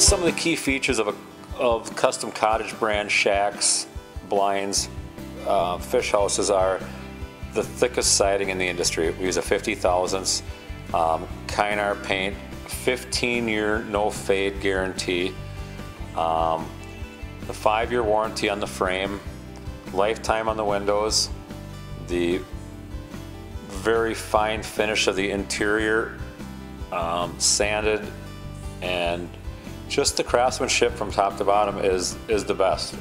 some of the key features of, a, of custom cottage brand shacks, blinds, uh, fish houses are the thickest siding in the industry. We use a 50 thousandths um, Kynar paint, 15 year no fade guarantee, um, the five year warranty on the frame, lifetime on the windows, the very fine finish of the interior, um, sanded, and just the craftsmanship from top to bottom is is the best.